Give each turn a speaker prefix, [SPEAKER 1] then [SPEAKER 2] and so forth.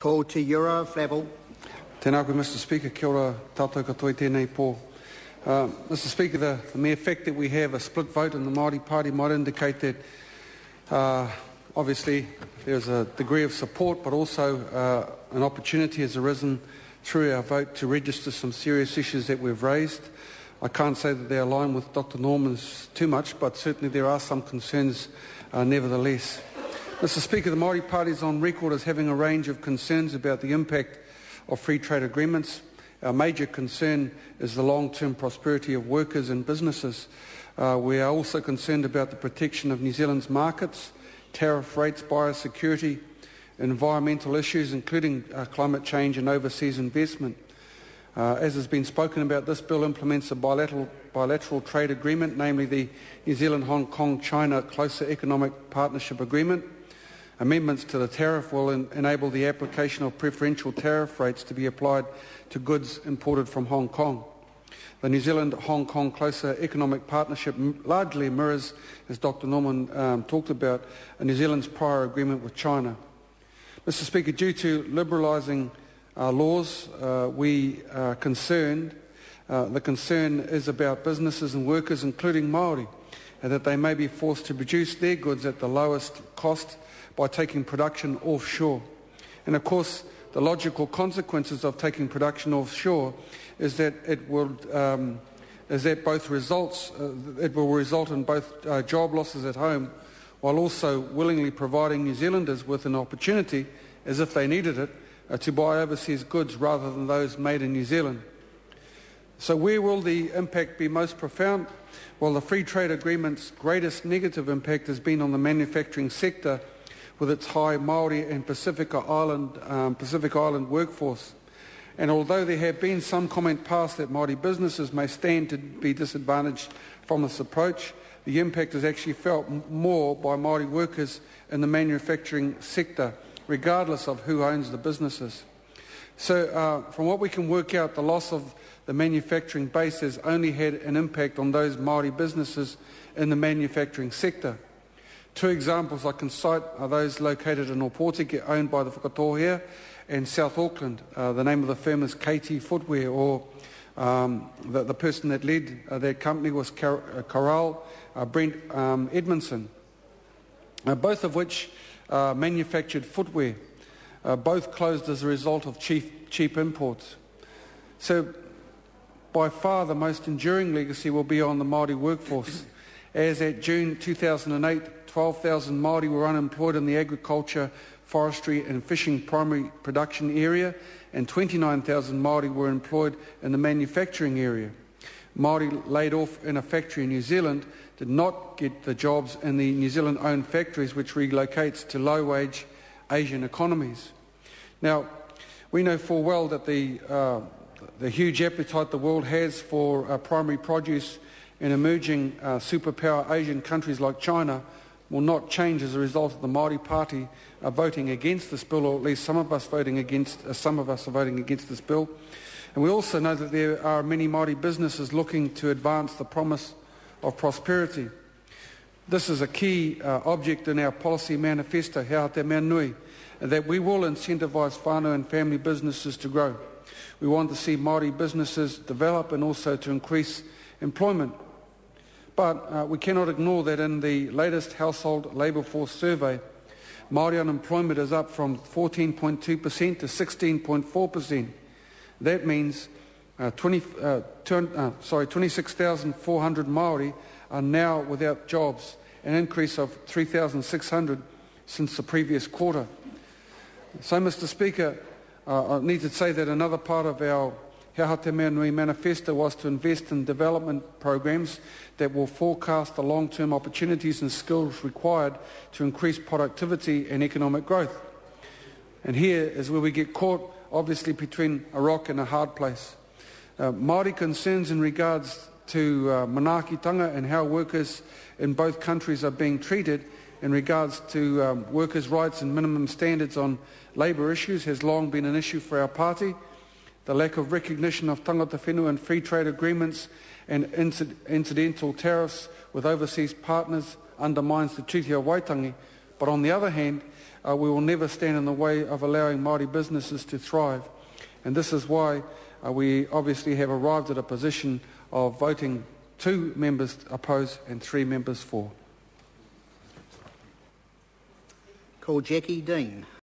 [SPEAKER 1] Ko te Euro Flavel.
[SPEAKER 2] Tēnā koe, Mr Speaker, kia ora tātou katoa tēnei pō. Uh, Mr Speaker, the, the mere fact that we have a split vote in the Māori Party might indicate that uh, obviously there's a degree of support but also uh, an opportunity has arisen through our vote to register some serious issues that we've raised. I can't say that they align with Dr Norman's too much, but certainly there are some concerns uh, nevertheless. Mr Speaker, the Māori Party is on record as having a range of concerns about the impact of free trade agreements. Our major concern is the long-term prosperity of workers and businesses. Uh, we are also concerned about the protection of New Zealand's markets, tariff rates, biosecurity, environmental issues, including uh, climate change and overseas investment. Uh, as has been spoken about, this bill implements a bilateral, bilateral trade agreement, namely the New Zealand-Hong Kong-China Closer Economic Partnership Agreement. Amendments to the tariff will en enable the application of preferential tariff rates to be applied to goods imported from Hong Kong. The New Zealand-Hong Kong Closer Economic Partnership largely mirrors, as Dr Norman um, talked about, New Zealand's prior agreement with China. Mr Speaker, due to liberalising uh, laws, uh, we are concerned, uh, the concern is about businesses and workers, including Māori, and that they may be forced to produce their goods at the lowest cost by taking production offshore. And of course, the logical consequences of taking production offshore is that it will um, is that both results uh, it will result in both uh, job losses at home while also willingly providing New Zealanders with an opportunity as if they needed it uh, to buy overseas goods rather than those made in New Zealand. So where will the impact be most profound? Well, the free trade agreement's greatest negative impact has been on the manufacturing sector with its high Maori and Pacific Island, um, Pacific Island workforce. And although there have been some comment passed that Maori businesses may stand to be disadvantaged from this approach, the impact is actually felt more by Maori workers in the manufacturing sector, regardless of who owns the businesses. So, uh, from what we can work out, the loss of the manufacturing base has only had an impact on those Maori businesses in the manufacturing sector. Two examples I can cite are those located in Opotiki, owned by the Whakatohea, and South Auckland. Uh, the name of the firm is KT Footwear, or um, the, the, person that led uh, that company was Car- uh, Corral uh, Brent um, Edmondson, uh, both of which uh, manufactured footwear. both closed as a result of cheap, cheap imports. So, by far the most enduring legacy will be on the Māori workforce. As at June 2008, 12,000 Māori were unemployed in the agriculture, forestry and fishing primary production area and 29,000 Māori were employed in the manufacturing area. Māori laid off in a factory in New Zealand did not get the jobs in the New Zealand-owned factories which relocates to low-wage Asian economies. Now, we know full well that the, uh, the huge appetite the world has for uh, primary produce in emerging uh, superpower Asian countries like China will not change as a result of the Māori Party uh, voting against this bill, or at least some of us voting against, uh, some of us are voting against this bill. And we also know that there are many Māori businesses looking to advance the promise of prosperity. This is a key uh, object in our policy manifesto, Hea Te Mea Nui, that we will incentivise whānau and family businesses to grow. We want to see Māori businesses develop and also to increase employment but uh, we cannot ignore that in the latest household labour force survey, Māori unemployment is up from 14.2% to 16.4%. That means uh, 20, uh, turn, uh, sorry, 26,400 Māori are now without jobs, an increase of 3,600 since the previous quarter. So, Mr Speaker, uh, I need to say that another part of our Aha Te Mea Nui manifesto was to invest in development programs that will forecast the long-term opportunities and skills required to increase productivity and economic growth. And here is where we get caught, obviously, between a rock and a hard place. Uh, Māori concerns in regards to uh, manaakitanga and how workers in both countries are being treated in regards to um, workers' rights and minimum standards on labour issues has long been an issue for our party. The lack of recognition of tangata whenua and free trade agreements and incidental tariffs with overseas partners undermines the Treaty of Waitangi, But on the other hand, uh, we will never stand in the way of allowing Māori businesses to thrive. And this is why uh, we obviously have arrived at a position of voting two members oppose and three members for.
[SPEAKER 1] Call Jacqui Dean.